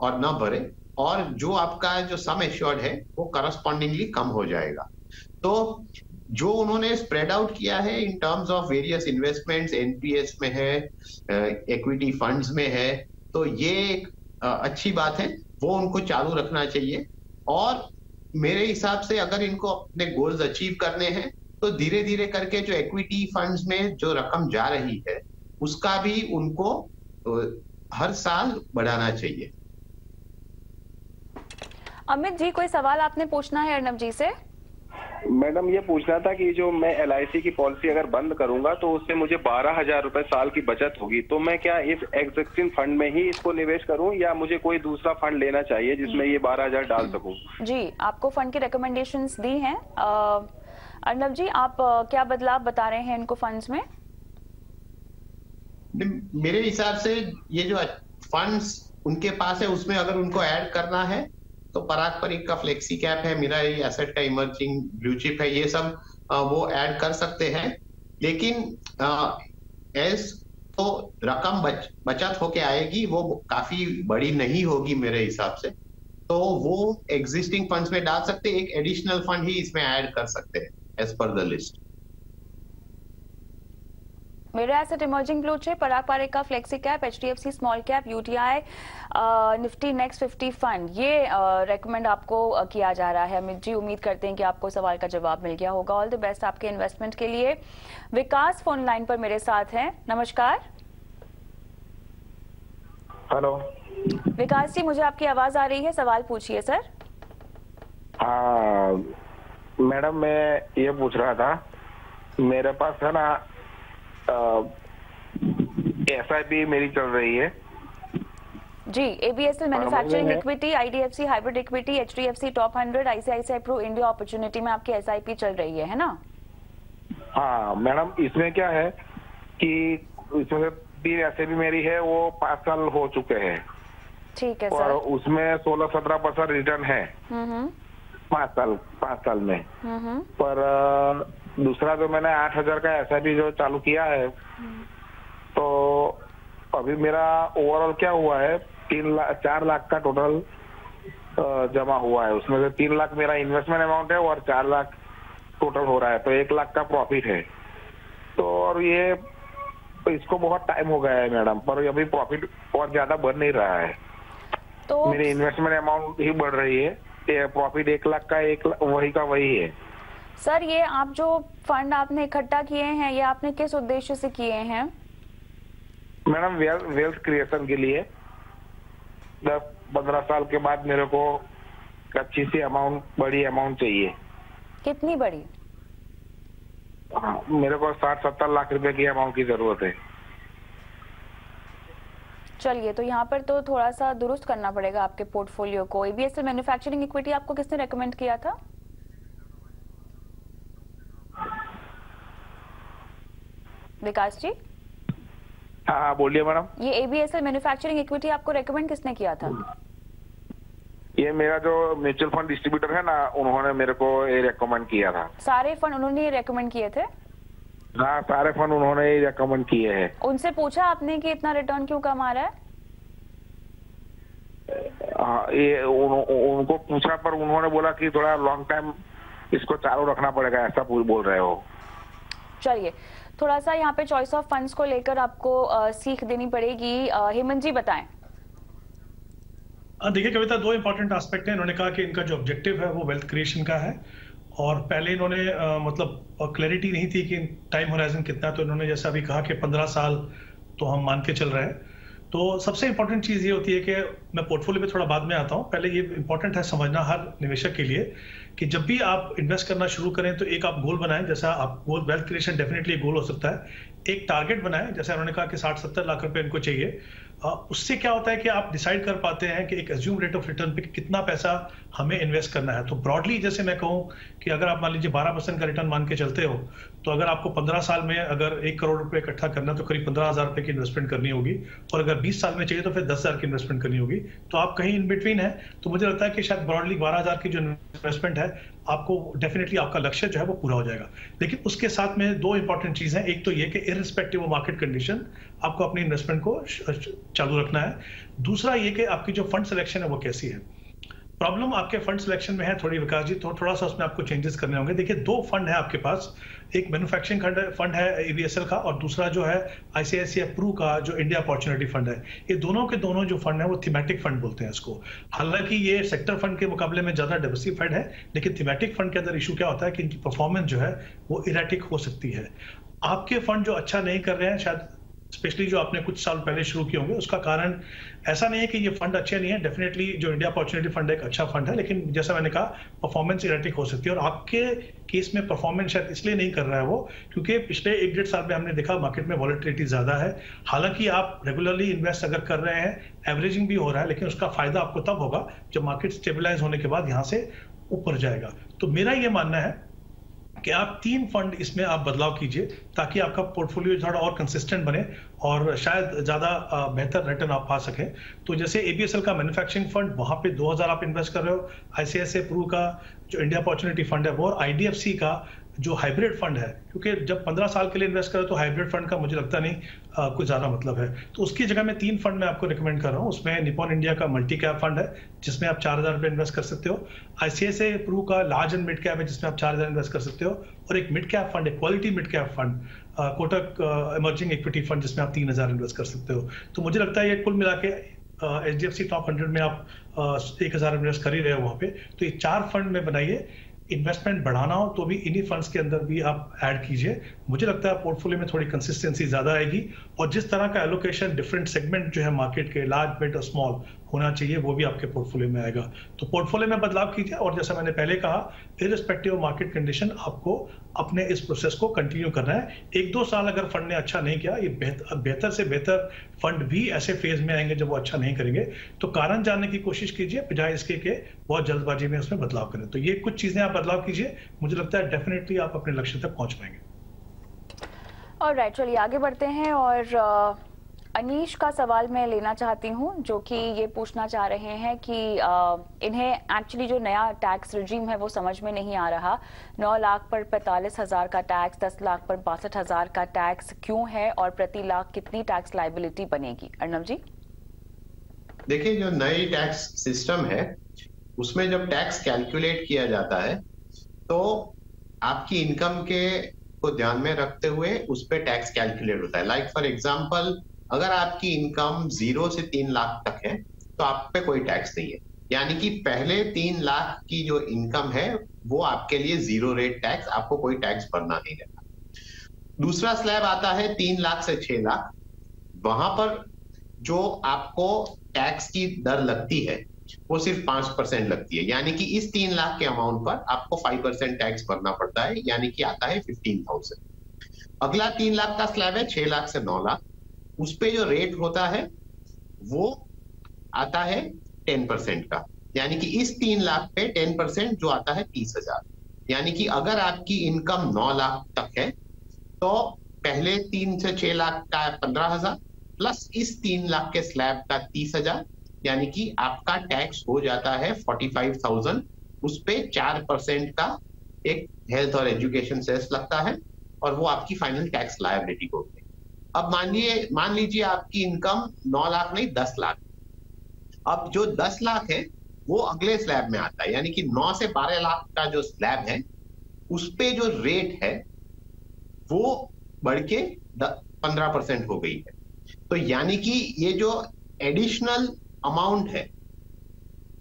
और ना भरे और जो आपका जो सम एश्योर्ड है, वो करस्पॉन्डिंगली कम हो जाएगा। तो जो उन्होंने स्प्रेड आउट किया है in terms of various investments NPS में है इक्विटी फंड्स में है तो ये एक अच्छी बात है। वो उनको चालू रखना चाहिए और मेरे हिसाब से अगर इनको अपने गोल्स अचीव करने हैं तो धीरे धीरे करके जो इक्विटी फंड्स में जो रकम जा रही है, उसका भी उनको हर साल बढ़ाना चाहिए। अमित जी, कोई सवाल आपने पूछना है अर्नब जी से? मैडम ये पूछना था कि जो मैं एलआईसी की पॉलिसी अगर बंद करूँगा तो उससे मुझे बारह हज़ार रूपए साल की बचत होगी। तो मैं क्या इस एग्जिस्टिंग फंड में ही इसको निवेश करूँ या मुझे कोई दूसरा फंड लेना चाहिए जिसमें ये बारह हज़ार डाल सकूँ? जी आपको फंड की रिकमेंडेशन दी है। अर्नब जी आप क्या बदलाव बता रहे हैं इनको फंड्स में? मेरे हिसाब से ये जो फंड्स उनके पास है उसमें अगर उनको ऐड करना है तो पराग परीक का फ्लेक्सी कैप है मेरा ये एसेट का इमर्जिंग ब्लू चिप है ये सब वो ऐड कर सकते हैं। लेकिन एस तो रकम बच, बचत होके आएगी वो काफ़ी बड़ी नहीं होगी मेरे हिसाब से। तो वो एग्जिस्टिंग फंड्स में डाल सकते एक एडिशनल फंड ही इसमें ऐड कर सकते हैं as per the list Mirae asset emerging blue chip Parag Parikh का flexi cap HDFC small cap UTI Nifty next fifty fund ये रेकमेंड आपको किया जा रहा है। अमित जी उम्मीद करते हैं कि आपको सवाल का जवाब मिल गया होगा। ऑल द बेस्ट आपके इन्वेस्टमेंट के लिए। विकास फ़ोन लाइन पर मेरे साथ हैं। नमस्कार। हेलो विकास जी मुझे आपकी आवाज़ आ रही है। सवाल पूछिए सर। हाँ मैडम मैं ये पूछ रहा था। मेरे पास है ना एस आई पी मेरी चल रही है। जी ABSL manufacturing equity IDFC hybrid equity HDFC top hundred ICICI Pru India opportunity में आपकी एसआईपी चल रही है है ना? हाँ मैडम इसमें क्या है कि इसमें तीन ऐसे भी मेरी है वो पाँच साल हो चुके हैं। ठीक है और सर। उसमें सोलह सत्रह परसेंट रिटर्न है। हम्म हम्म। पाँच साल पाँच साल में। हम्म। पर दूसरा जो मैंने आठ हज़ार का ऐसा भी जो चालू किया है तो अभी मेरा ओवरऑल क्या हुआ है तीन लाख चार लाख का टोटल जमा हुआ है। उसमें से तीन लाख मेरा इन्वेस्टमेंट अमाउंट है और चार लाख टोटल हो रहा है तो एक लाख का प्रॉफिट है। तो और ये तो इसको बहुत टाइम हो गया है मैडम पर अभी प्रॉफिट और ज़्यादा बढ़ नहीं रहा है। तो मेरी इन्वेस्टमेंट अमाउंट ही बढ़ रही है। प्रॉफिट एक लाख का एक वही का वही है। सर ये आप जो फंड आपने इकट्ठा किए हैं ये आपने किस उद्देश्य से किए हैं? मैडम वेल्थ क्रिएशन के लिए। दस पंद्रह साल के बाद मेरे को अच्छी सी अमाउंट बड़ी अमाउंट चाहिए। कितनी बड़ी? मेरे को साठ सत्तर लाख रुपए की अमाउंट की ज़रूरत है। चलिए तो यहाँ पर तो थोड़ा सा दुरुस्त करना पड़ेगा आपके पोर्टफोलियो को। एबीएसएल मैन्युफैक्चरिंग इक्विटी आपको किसने रेकमेंड किया था? विकास जी? हाँ हाँ बोलिए मैडम। ये एबीएसएल मैन्युफैक्चरिंग इक्विटी आपको रेकमेंड किसने किया था? ये मेरा जो म्यूचुअल फंड डिस्ट्रीब्यूटर है ना उन्होंने मेरे को ये रेकमेंड किया था। सारे फंड उन्होंने रेकमेंड किए थे? हाँ सारे फंड उन्होंने ही रेकमेंड किए हैं। उनसे पूछा आपने कि इतना रिटर्न क्यों कम आ रहा है? हाँ, ये उन, उनको पूछा पर उन्होंने बोला कि थोड़ा लॉन्ग टाइम इसको चालू रखना पड़ेगा ऐसा बोल रहे हो। चलिए थोड़ा सा यहाँ पे चॉइस ऑफ़ फंड्स को लेकर आपको अ, सीख देनी पड़ेगी। हेमंत जी बताएँ। हाँ, देखिए कविता दो इंपॉर्टेंट एस्पेक्ट है। इन्होंने कहा कि इनका जो ऑब्जेक्टिव है वो वेल्थ क्रिएशन का है। और पहले इन्होंने अ, मतलब क्लैरिटी नहीं थी कि टाइम होराइजन कितना तो इन्होंने जैसा अभी कहा कि 15 साल तो हम मान के चल रहे हैं। तो सबसे इंपॉर्टेंट चीज़ ये होती है कि मैं पोर्टफोलियो पे थोड़ा बाद में आता हूँ। पहले ये इंपॉर्टेंट है समझना हर निवेशक के लिए। कि जब भी आप इन्वेस्ट करना शुरू करें तो एक आप गोल बनाएँ। जैसा आप goal wealth creation definitely goal हो सकता है। एक टारगेट बनाएँ। जैसा उन्होंने कहा कि 60-70 लाख रुपए इनको चाहिए। उससे क्या होता है कि आप डिसाइड कर पाते हैं कि एक एज्यूम रेट ऑफ़ रिटर्न पे कितना पैसा हमें इन्वेस्ट करना है। तो ब्रॉडली जैसे मैं कहूँ कि अगर आप मान लीजिए 12 परसेंट का रिटर्न मान के चलते हो तो अगर आपको 15 साल में अगर एक करोड़ रुपए इकट्ठा करना तो करीब पंद्रह हज़ार रुपए की इन्वेस्टमेंट करनी होगी। और अगर 20 साल में चाहिए तो फिर दस हज़ार की इन्वेस्टमेंट करनी होगी। तो आप कहीं इन बिटवीन है। तो मुझे लगता है कि शायद ब्रॉडली बारह हज़ार की जो इन्वेस्टमेंट है आपको डेफिनेटली आपका लक्ष्य जो है वो पूरा हो जाएगा। लेकिन उसके साथ में दो इंपॉर्टेंट चीज़ है। एक तो ये कि इरिस्पेक्टिव मार्केट कंडीशन आपको अपने इन्वेस्टमेंट को चालू रखना है। दूसरा ये कि आपकी जो फंड सिलेक्शन है वो कैसी है। प्रॉब्लम आपके फंड सिलेक्शन में है, थोड़ी विकास जी तो थोड़ा सा उसमें आपको चेंजेस करने होंगे। देखिए, दो फंड है आपके पास। एक मैन्युफैक्चरिंग फंड है एवीएसएल का, और दूसरा जो है आईसीआईसी प्रू का जो इंडिया अपॉर्चुनिटी फंड है। ये दोनों के दोनों जो फंड है, वो थीमेटिक फंड बोलते हैं इसको। हालाँकि ये सेक्टर फंड के मुकाबले में ज़्यादा डाइवर्सिफाइड है, लेकिन थीमेटिक फंड के अंदर इशू क्या होता है कि इनकी परफॉर्मेंस जो है, वो इरेटिक हो सकती है। आपके फंड जो अच्छा नहीं कर रहे हैं, शायद स्पेशली जो आपने कुछ साल पहले शुरू किए होंगे, उसका कारण ऐसा नहीं है कि ये फंड अच्छे नहीं है। डेफिनेटली जो इंडिया अपॉर्चुनिटी फंड एक अच्छा फंड है, लेकिन जैसा मैंने कहा परफॉर्मेंस इरेटिक हो सकती है। और आपके केस में परफॉर्मेंस शायद इसलिए नहीं कर रहा है वो, क्योंकि पिछले एक डेढ़ साल में हमने देखा मार्केट में वॉलिटिलिटी ज़्यादा है। हालाँकि आप रेगुलरली इन्वेस्ट अगर कर रहे हैं एवरेजिंग भी हो रहा है, लेकिन उसका फ़ायदा आपको तब होगा जब मार्केट स्टेबिलाईज होने के बाद यहाँ से ऊपर जाएगा। तो मेरा ये मानना है कि आप तीन फंड इसमें आप बदलाव कीजिए ताकि आपका पोर्टफोलियो थोड़ा और कंसिस्टेंट बने और शायद ज़्यादा बेहतर रिटर्न आप पा सकें। तो जैसे एबीएसएल का मैन्युफैक्चरिंग फंड वहाँ पे 2000 आप इन्वेस्ट कर रहे हो आईसीआईसीआई प्रू का जो इंडिया अपॉर्चुनिटी फंड है, वो और आईडीएफसी का जो हाइब्रिड फंड है क्योंकि जब पंद्रह साल के लिए इन्वेस्ट करें तो हाइब्रिड फंड का मुझे लगता नहीं आ, कुछ ज़्यादा मतलब है। तो उसकी जगह मैं तीन फंड मैं आपको रिकमेंड कर रहा हूँ। उसमें निपॉन इंडिया का मल्टी कैप फंड है जिसमें आप चार हज़ार रुपये इन्वेस्ट कर सकते हो। आईसीआईसीआई प्रू का लार्ज एंड मिड कैप है जिसमें आप चार हज़ार इन्वेस्ट कर सकते हो। और एक mid cap fund quality mid cap fund Kotak emerging equity fund जिसमें आप तीन हज़ार इन्वेस्ट कर सकते हो। तो मुझे लगता है ये कुल मिला के H D F C top hundred में आप एक हज़ार इन्वेस्ट कर ही रहे हो वहाँ पे। तो ये चार फंड में बनाइए। इन्वेस्टमेंट बढ़ाना हो तो भी इन्हीं फंड्स के अंदर भी आप ऐड कीजिए। मुझे लगता है पोर्टफोलियो में थोड़ी कंसिस्टेंसी ज़्यादा आएगी। और जिस तरह का एलोकेशन डिफरेंट सेगमेंट जो है मार्केट के लार्ज मिड और स्मॉल होना चाहिए, वो भी आपके पोर्टफोलियो में आएगा। तो पोर्टफोलियो में बदलाव कीजिए और जैसा मैंने पहले कहा इरिस्पेक्टिव मार्केट कंडीशन आपको अपने इस प्रोसेस को कंटिन्यू करना है। एक दो साल अगर फंड ने अच्छा नहीं किया, ये बेहतर से बेहतर फंड भी ऐसे फ़ेज़ में आएँगे जब वो अच्छा नहीं करेंगे तो कारण जानने की कोशिश कीजिए, बजाय इसके के बहुत जल्दबाजी में उसमें बदलाव करें। तो ये कुछ चीज़ें आप बदलाव कीजिए, मुझे लगता है डेफिनेटली आप अपने लक्ष्य तक पहुँच पाएँगे। और राइट चलिए आगे बढ़ते हैं और अनीश का सवाल मैं लेना चाहती हूँ, जो कि ये पूछना चाह रहे हैं कि इन्हें एक्चुअली जो नया टैक्स रिजीम है वो समझ में नहीं आ रहा। नौ लाख पर पैंतालीस हज़ार का टैक्स दस लाख पर बासठ हज़ार का टैक्स क्यों है और प्रति लाख कितनी टैक्स लाइबिलिटी बनेगी? अर्नब जी? देखिए, जो नई टैक्स सिस्टम है, उसमें जब टैक्स कैलकुलेट किया जाता है तो आपकी इनकम के को ध्यान में रखते हुए उस पर टैक्स कैलकुलेट होता है। लाइक फॉर एग्ज़ाम्पल अगर आपकी इनकम ज़ीरो से तीन लाख तक है तो आप पे कोई टैक्स नहीं है। यानी कि पहले तीन लाख की जो इनकम है, वो आपके लिए ज़ीरो रेट टैक्स, आपको कोई टैक्स भरना नहीं रहता। दूसरा स्लैब आता है तीन लाख से छह लाख। वहाँ पर जो आपको टैक्स की दर लगती है, वो सिर्फ़ पाँच परसेंट लगती है। यानी कि इस तीन लाख के अमाउंट पर आपको फाइव परसेंट टैक्स भरना पड़ता है, यानी कि आता है फिफ्टीन थाउज़ेंड। अगला तीन लाख का स्लैब है, छह लाख से नौ लाख। उस पे जो रेट होता है, वो आता है टेन परसेंट का। यानी कि इस तीन लाख पे टेन परसेंट जो आता है तीस हज़ार। यानी कि अगर आपकी इनकम नौ लाख तक है तो पहले तीन से छह लाख का पंद्रह हज़ार प्लस इस तीन लाख के स्लैब का तीस हज़ार, यानी कि आपका टैक्स हो जाता है फोर्टी फाइव थाउज़ेंड उस पे चार परसेंट का एक हेल्थ और एजुकेशन सेस लगता है, और वो आपकी फाइनल टैक्स लायबिलिटी होती है अब मानिए मान लीजिए आपकी इनकम नौ लाख नहीं दस लाख अब जो दस लाख है वो अगले स्लैब में आता है। यानी कि नौ से बारह लाख का जो स्लैब है उस पे जो रेट है वो बढ़ के पंद्रह परसेंट हो गई है। तो यानी कि ये जो एडिशनल अमाउंट है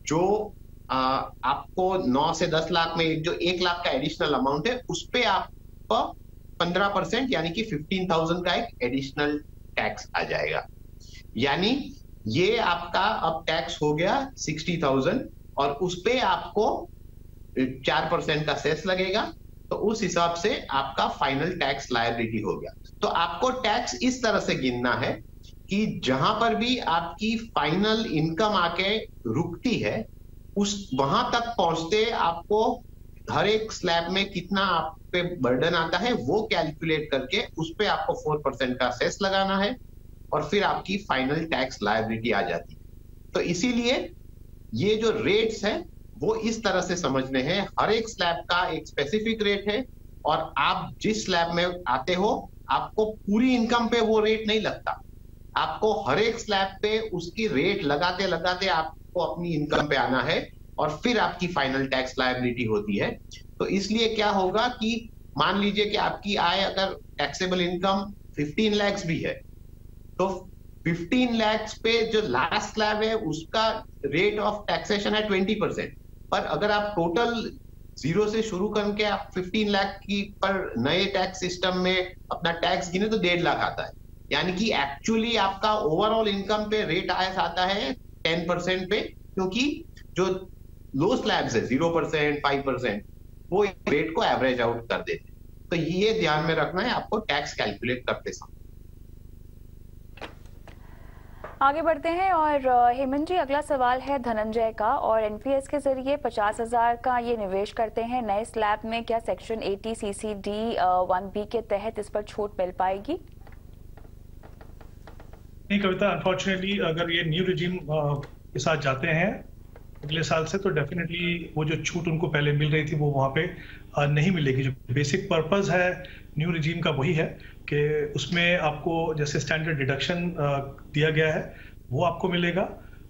जो आ, आपको नौ से दस लाख में जो एक लाख का एडिशनल अमाउंट है उस पे आपको पंद्रह परसेंट यानी कि फिफ्टीन थाउज़ेंड का एक एडिशनल टैक्स आ जाएगा। यानी ये आपका अब टैक्स हो गया सिक्सटी थाउज़ेंड और उस पे आपको चार परसेंट का सेस लगेगा। तो उस हिसाब से आपका फाइनल टैक्स लायबिलिटी हो गया। तो आपको टैक्स इस तरह से गिनना है कि जहाँ पर भी आपकी फाइनल इनकम आके रुकती है, उस, वहाँ तक पहुँचते आपको हर एक स्लैब में कितना आप पे बर्डन आता है, वो कैलकुलेट करके उस पर आपको फोर परसेंट का सेस लगाना है और फिर आपकी फाइनल टैक्स लाइबिलिटी आ जाती है। तो इसीलिए ये जो रेट्स है, वो इस तरह से समझने हैं। हर एक स्लैब का एक स्पेसिफिक रेट है और आप जिस स्लैब में आते हो, आपको पूरी इनकम पे वो रेट नहीं लगता। आपको हर एक स्लैब पे उसकी रेट लगाते लगाते आपको अपनी इनकम पे आना है। और फिर आपकी फाइनल टैक्स लाइबिलिटी होती है। तो इसलिए क्या होगा कि मान लीजिए कि आपकी आय अगर टैक्सेबल इनकम 15 लैक्स भी है तो 15 लैक्स पे जो लास्ट स्लैब है, उसका रेट ऑफ़ टैक्सेशन है 20 परसेंट पर अगर आप टोटल ज़ीरो से शुरू करके आप 15 लाख की पर नए टैक्स सिस्टम में अपना टैक्स गिने तो डेढ़ लाख आता है। यानी कि एक्चुअली आपका ओवरऑल इनकम पे रेट आया, आता है टेन परसेंट पे, क्योंकि जो लो स्लैब्स है ज़ीरो परसेंट फाइव परसेंट वो रेट को एवरेज आउट कर देते हैं। तो ये ध्यान में रखना है आपको टैक्स कैलकुलेट करते समय। आगे बढ़ते हैं और हेमंत जी अगला सवाल है धनंजय का और एनपीएस के ज़रिए पचास हज़ार का ये निवेश करते हैं। नए स्लैब में क्या सेक्शन 80 सीसीडी वन बी के तहत इस पर छूट मिल पाएगी? नहीं कविता अनफॉर्चुनेटली अगर ये न्यू रिजीम के साथ जाते हैं अगले साल से तो डेफिनेटली वो जो छूट उनको पहले मिल रही थी, वो वहाँ पे नहीं मिलेगी। जो बेसिक पर्पस है न्यू रिजीम का वही है कि उसमें आपको जैसे स्टैंडर्ड डिडक्शन दिया गया है, वो आपको मिलेगा।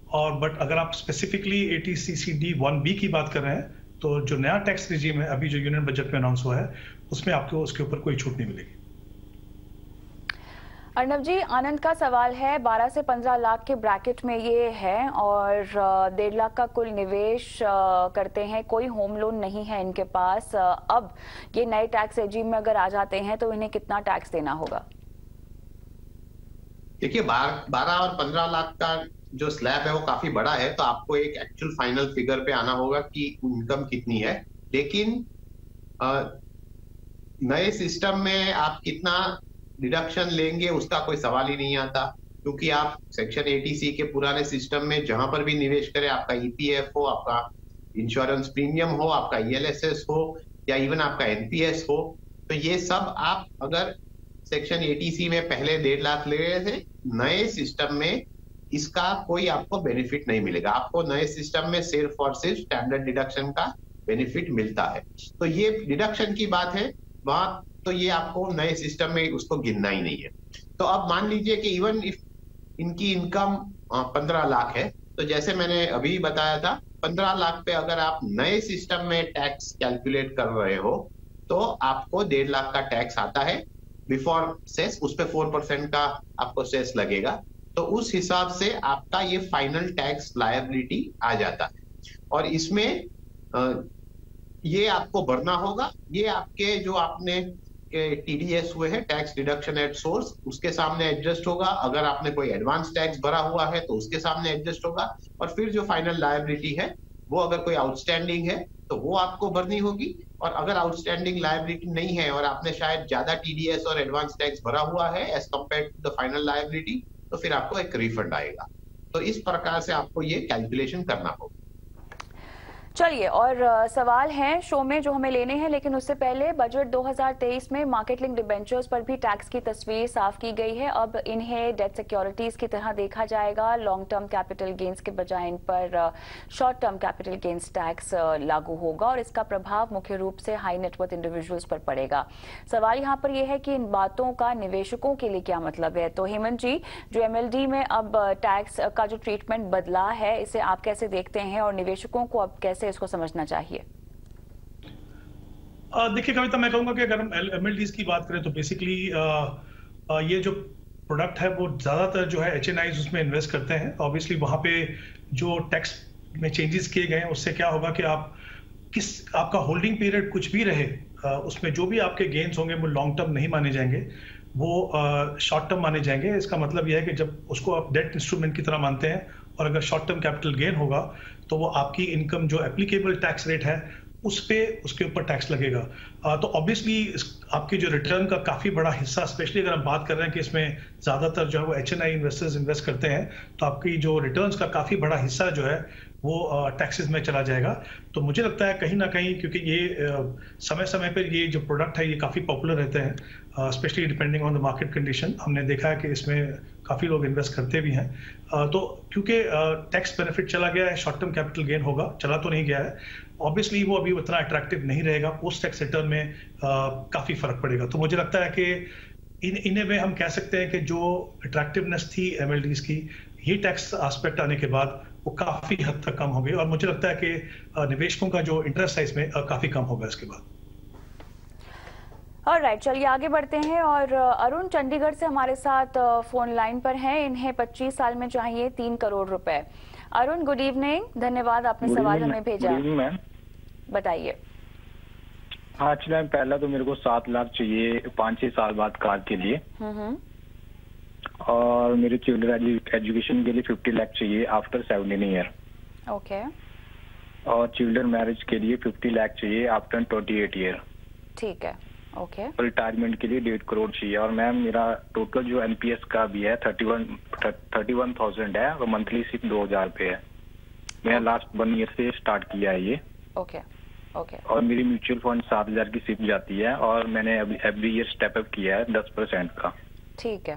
और बट अगर आप specifically A T C C D one B की बात कर रहे हैं तो जो नया टैक्स रिजीम है, अभी जो यूनियन बजट में अनाउंस हुआ है, उसमें आपको उसके ऊपर कोई छूट नहीं मिलेगी। अर्नब जी, आनंद का सवाल है 12 से 15 लाख के ब्रैकेट में ये है और डेढ़ लाख का कुल निवेश करते हैं, कोई होम लोन नहीं है इनके पास अब ये नए टैक्स रेजिम में अगर आ जाते हैं तो इन्हें कितना टैक्स देना होगा? देखिए बारह और पंद्रह लाख का जो स्लैब है वो काफ़ी बड़ा है तो आपको एक एक्चुअल फाइनल फिगर पे आना होगा कि इनकम कितनी है। लेकिन नए सिस्टम में आप कितना डिडक्शन लेंगे, उसका कोई सवाल ही नहीं आता। क्योंकि आप सेक्शन एटीसी के पुराने सिस्टम में जहाँ पर भी निवेश करें, आपका ईपीएफ e हो, आपका इंश्योरेंस प्रीमियम हो, आपका ईएलएसएस e हो, या इवन आपका एनपीएस हो तो ये सब आप अगर सेक्शन एटीसी में पहले डेढ़ लाख ले रहे थे, नए सिस्टम में इसका कोई आपको बेनिफिट नहीं मिलेगा। आपको नए सिस्टम में सिर्फ़ और सिर्फ़ स्टैंडर्ड डिडक्शन का बेनिफिट मिलता है। तो ये डिडक्शन की बात है। वहाँ तो ये आपको नए सिस्टम में उसको गिनना ही नहीं है। तो अब मान लीजिए कि इवन इफ़ इनकी इनकम पंद्रह लाख है तो जैसे मैंने अभी बताया था, पंद्रह लाख पे अगर आप नए सिस्टम में टैक्स कैलकुलेट कर रहे हो तो आपको डेढ़ लाख का टैक्स आता है। बिफोर सेस उस पर फोर परसेंट का आपको सेस लगेगा। तो उस हिसाब से आपका ये फाइनल टैक्स लायबिलिटी आ जाता है। और इसमें ये आपको भरना होगा। ये आपके जो आपने टीडीएस हुए हैं टैक्स डिडक्शन एट सोर्स उसके सामने एडजस्ट होगा। अगर आपने कोई एडवांस टैक्स भरा हुआ है तो उसके सामने एडजस्ट होगा। और फिर जो फाइनल लाइबिलिटी है, वो अगर कोई आउटस्टैंडिंग है तो वो आपको भरनी होगी। और अगर आउटस्टैंडिंग लाइबिलिटी नहीं है और आपने शायद ज़्यादा टीडीएस और एडवांस टैक्स भरा हुआ है as compare to the final liability तो फिर आपको एक रिफंड आएगा। तो इस प्रकार से आपको ये कैलकुलेशन करना होगा। चलिए, और सवाल हैं शो में जो हमें लेने हैं, लेकिन उससे पहले बजट 2023 में मार्केट लिंक डिबेंचर्स पर भी टैक्स की तस्वीर साफ़ की गई है। अब इन्हें डेट सिक्योरिटीज की तरह देखा जाएगा। लॉन्ग टर्म कैपिटल गेन्स के बजाय इन पर short term capital gains tax लागू होगा और इसका प्रभाव मुख्य रूप से हाई नेटवर्थ इंडिविजुअल्स पर पड़ेगा। सवाल यहाँ पर यह है कि इन बातों का निवेशकों के लिए क्या मतलब है? तो हेमंत जी, जो एमएलडी में अब टैक्स का जो ट्रीटमेंट बदला है, इसे आप कैसे देखते हैं और निवेशकों को अब कैसे इसको समझना चाहिए। देखिए कविता, मैं कहूँगा कि अगर हम एम की बात करें तो बेसिकली ये जो प्रोडक्ट है वो ज़्यादातर जो है एच उसमें इन्वेस्ट करते हैं। ऑब्वियसली वहाँ पे जो टैक्स में चेंजेस किए गए हैं, उससे क्या होगा कि आप किस, आपका होल्डिंग पीरियड कुछ भी रहे उसमें जो भी आपके गेंस होंगे वो लॉन्ग टर्म नहीं माने जाएँगे। वो शॉर्ट टर्म माने जाएँगे। इसका मतलब यह है कि जब उसको आप डेट इंस्ट्रूमेंट की तरह मानते हैं और अगर शॉर्ट टर्म कैपिटल गेन होगा तो वो आपकी इनकम जो एप्लीकेबल टैक्स रेट है, उस पे उसके ऊपर टैक्स लगेगा। तो ऑब्वियसली आपके जो रिटर्न का काफ़ी बड़ा हिस्सा स्पेशली अगर हम बात कर रहे हैं कि इसमें ज़्यादातर जो है वो H N I investors invest करते हैं तो आपकी जो रिटर्न्स का काफ़ी बड़ा हिस्सा जो है वो टैक्सेस में चला जाएगा। तो मुझे लगता है कहीं ना कहीं क्योंकि ये समय समय पर ये जो प्रोडक्ट है, ये काफ़ी पॉपुलर रहते हैं specially depending on the market condition हमने देखा है कि इसमें काफ़ी लोग इन्वेस्ट करते भी हैं। तो क्योंकि टैक्स बेनिफिट चला गया है शॉर्ट टर्म कैपिटल गेन होगा, चला तो नहीं गया है। ऑब्वियसली वो अभी उतना अट्रैक्टिव नहीं रहेगा पोस्ट टैक्स रिटर्न में काफ़ी फ़र्क पड़ेगा। तो मुझे लगता है कि इन, इन्हें में हम कह सकते हैं कि जो अट्रैक्टिवनेस थी एम की, ये टैक्स आस्पेक्ट आने के बाद वो काफ़ी हद तक कम हो गई। और मुझे लगता है कि निवेशकों का जो इंटरेस्ट है इसमें काफ़ी कम होगा इसके बाद। और राइट चलिए आगे बढ़ते हैं और अरुण चंडीगढ़ से हमारे साथ फ़ोन लाइन पर हैं। इन्हें 25 साल में चाहिए तीन करोड़ रुपए। अरुण गुड इवनिंग धन्यवाद आपने सवाल हमें भेजा। बताइए। हाँ मैम पहला तो मेरे को सात लाख चाहिए पाँच छह साल बाद कार के लिए। हम्म, हम्म। और मेरे चिल्ड्रन एजुकेशन के लिए फिफ्टी लाख चाहिए आफ्टर सेवनटीन ईयर ओके और चिल्ड्रन मैरिज के लिए फिफ्टी लाख चाहिए आफ्टर ट्वेंटी एट ईयर ठीक है। ओके रिटायरमेंट के लिए डेढ़ करोड़ चाहिए। और मैम मेरा टोटल जो एनपीएस का भी है thirty one thirty one thousand है और मंथली सिर्फ़ दो हज़ार पे है। मैं लास्ट वन ईयर से स्टार्ट किया है ये। ओके ओके और मेरी म्यूचुअल फंड सात हज़ार की सिप जाती है और मैंने अभी एवरी ईयर स्टेप अप किया है दस परसेंट का। ठीक है।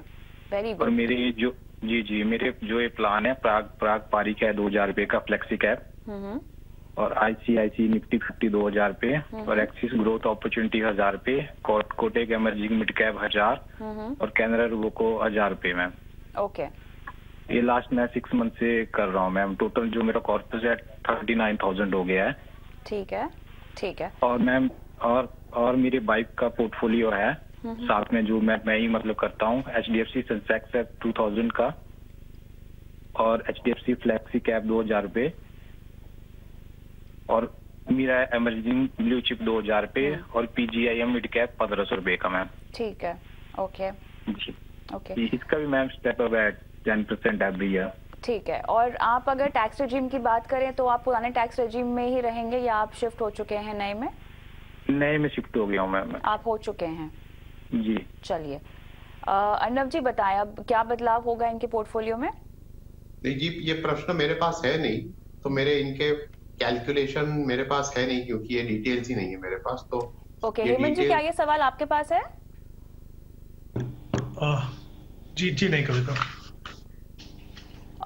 वेरी गुड और मेरे जो जी जी मेरे जो ये प्लान है प्राग प्राग पारी का है दो हज़ार रूपए का फ्लेक्सी कैप। और आईसीआईसी निफ्टी फिफ्टी दो हज़ार रूपए हम्म। और एक्सिस ग्रोथ अपॉर्चुनिटी हज़ार रूपए कोटेक एमर्जिंग मिड कैप हज़ार हम्म। और कैनरा रुबो को हज़ार रूपए मैम ओके ये लास्ट मैं सिक्स मंथ से कर रहा हूँ मैम। टोटल जो मेरा कॉर्पस है थर्टी नाइन थाउज़ेंड हो गया है। ठीक है ठीक है। और मैम और और मेरे बाइक का पोर्टफोलियो है। साथ में जो मैं मैं ही मतलब करता हूँ। H D F C Sensex है टू थाउज़ेंड का और H D F C flexi cap दो हज़ार रूपए और मेरा एमर्जिंग ब्लू चिप दो हज़ार रूपए हम्म। और पीजीआईएम मिड कैप पंद्रह सौ रूपए का मैम। ठीक है ओके जी। ओके इसका भी मैम स्टेप अप है टेन परसेंट एवरी ईयर ठीक है और आप अगर टैक्स रेजिम की बात करें तो आप पुराने टैक्स रेजिम में ही रहेंगे या आप शिफ्ट हो चुके हैं नए में? नए में शिफ्ट हो गया हूँ मैम। आप हो चुके हैं। जी। चलिए। अर्नब जी बताएँ अब क्या बदलाव होगा इनके पोर्टफोलियो में? नहीं जी ये प्रश्न मेरे पास है नहीं तो मेरे इनके कैलकुलेशन मेरे पास है नहीं क्योंकि ये डिटेल्स ही नहीं है मेरे पास तो ओके हेमंत जी क्या ये सवाल आपके पास है? आ, जी जी नहीं कविता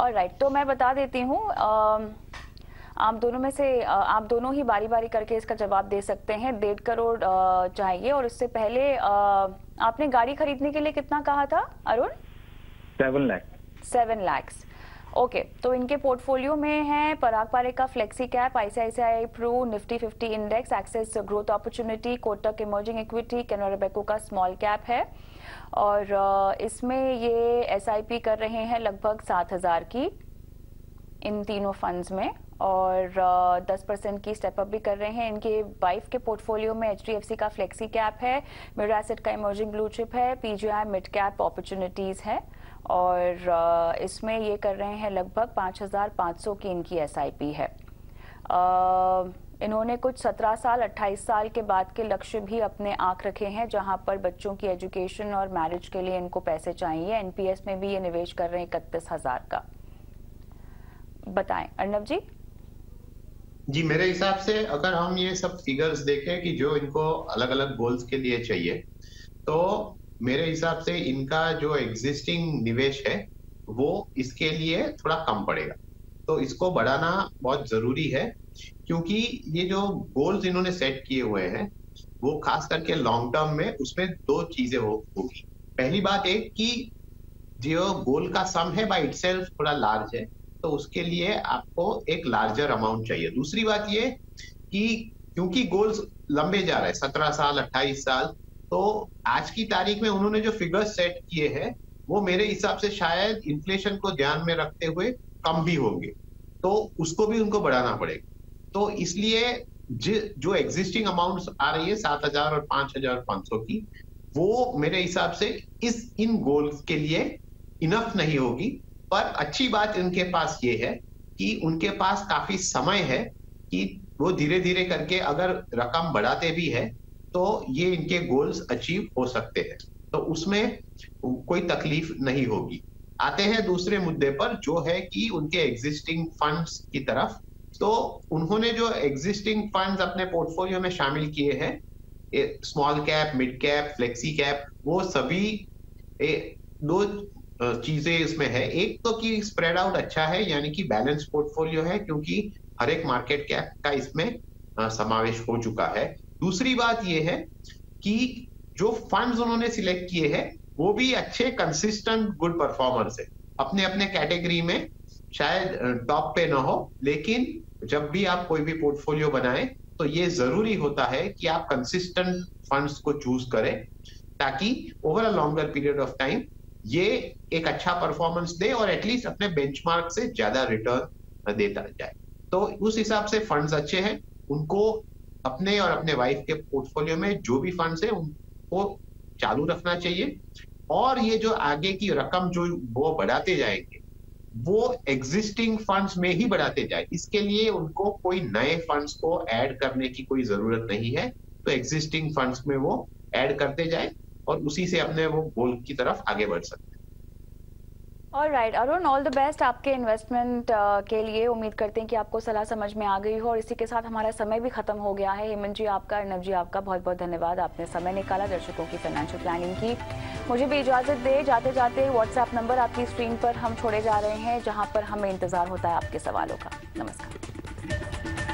और राइट तो मैं बता देती हूँ आप दोनों में से आप दोनों ही बारी बारी करके इसका जवाब दे सकते हैं डेढ़ करोड़ चाहिए और इससे पहले आपने गाड़ी खरीदने के लिए कितना कहा था Arun? Seven lakh seven lakhs okay okay, तो इनके पोर्टफोलियो में है पराग पारे का flexi cap ICICI Pru Nifty 50 index Axis growth opportunity Kotak emerging equity Canara का स्मॉल कैप है। और इसमें ये एसआईपी कर रहे हैं लगभग सात हज़ार की इन तीनों फंड्स में। और दस परसेंट की स्टेप अप भी कर रहे हैं। इनके वाइफ के पोर्टफोलियो में एचडीएफसी का फ्लेक्सी कैप है मिड एसेट का इमर्जिंग ब्लू चिप है पीजीआई मिड कैप अपॉर्चुनिटीज़ है। और इसमें ये कर रहे हैं लगभग 5,500 की इनकी एसआईपी है। इन्होंने कुछ 17 साल 28 साल के बाद के लक्ष्य भी अपने आँख रखे हैं जहाँ पर बच्चों की एजुकेशन और मैरिज के लिए इनको पैसे चाहिए। एनपीएस में भी ये निवेश कर रहे हैं इकतीस हज़ार का। बताएँ अर्णव जी? जी मेरे हिसाब से अगर हम ये सब फिगर्स देखें कि जो इनको अलग अलग गोल्स के लिए चाहिए तो मेरे हिसाब से इनका जो एग्जिस्टिंग निवेश है, वो इसके लिए थोड़ा कम पड़ेगा। तो इसको बढ़ाना बहुत ज़रूरी है, क्योंकि ये जो गोल्स इन्होंने सेट किए हुए हैं, वो खास करके लॉन्ग टर्म में उसमें दो चीज़ें हो, होगी। पहली बात एक कि जो गोल का सम है बाई इट थोड़ा लार्ज है तो उसके लिए आपको एक लार्जर अमाउंट चाहिए। दूसरी बात ये कि क्योंकि गोल्स लंबे जा रहे हैं, सत्रह साल, अट्ठाईस साल तो आज की तारीख में उन्होंने जो फिगर्स सेट किए हैं, वो मेरे हिसाब से शायद इन्फ्लेशन को ध्यान में रखते हुए कम भी होंगे। तो उसको भी उनको बढ़ाना पड़ेगा। तो इसलिए जो एग्जिस्टिंग अमाउंट आ रही है, सात हज़ार और पाँच हज़ार पाँच सौ की, वो मेरे हिसाब से इस, इन गोल्स के लिए इनफ नहीं होगी। पर अच्छी बात इनके पास ये है कि उनके पास काफ़ी समय है कि वो धीरे धीरे करके अगर रकम बढ़ाते भी है तो ये इनके गोल्स अचीव हो सकते हैं। तो उसमें कोई तकलीफ़ नहीं होगी। आते हैं दूसरे मुद्दे पर जो है कि उनके एग्जिस्टिंग फंड्स की तरफ़। तो उन्होंने जो एग्जिस्टिंग फंड्स अपने पोर्टफोलियो में शामिल किए हैं small cap mid cap flexi cap वो सभी ए, दो चीज़ें इसमें है। एक तो कि स्प्रेड आउट अच्छा है यानी कि बैलेंस पोर्टफोलियो है क्योंकि हर एक मार्केट कैप का इसमें समावेश हो चुका है। दूसरी बात यह है कि जो फंड्स उन्होंने सिलेक्ट किए हैं, वो भी अच्छे कंसिस्टेंट गुड परफॉर्मर्स है। अपने अपने कैटेगरी में शायद टॉप पे ना हो, लेकिन जब भी आप कोई भी पोर्टफोलियो बनाए तो ये ज़रूरी होता है कि आप कंसिस्टेंट फंड्स को चूज़ करें, ताकि over a longer period of time ये एक अच्छा परफॉर्मेंस दे और एटलीस्ट अपने बेंचमार्क से ज़्यादा रिटर्न देता जाए। तो उस हिसाब से फंड्स अच्छे हैं, उनको अपने और अपने वाइफ के पोर्टफोलियो में जो भी फंड्स है, उनको चालू रखना चाहिए। और ये जो आगे की रकम जो वो बढ़ाते जाएँगे, वो एग्जिस्टिंग फंड्स में ही बढ़ाते जाए। इसके लिए उनको कोई नए फंड्स को ऐड करने की कोई ज़रूरत नहीं है। तो एग्जिस्टिंग फंड्स में वो ऐड करते जाए और उसी से अपने वो गोल की तरफ़ आगे बढ़ सकते और right Arun all the best आपके इन्वेस्टमेंट uh, के लिए। उम्मीद करते हैं कि आपको सलाह समझ में आ गई हो और इसी के साथ हमारा समय भी खत्म हो गया है। हेमंत जी आपका अर्नब जी आपका बहुत बहुत धन्यवाद। आपने समय निकाला दर्शकों की फाइनेंशियल प्लानिंग की। मुझे भी इजाज़त दे। जाते जाते व्हाट्सएप नंबर आपकी स्क्रीन पर हम छोड़े जा रहे हैं जहाँ पर हमें इंतज़ार होता है आपके सवालों का। नमस्कार।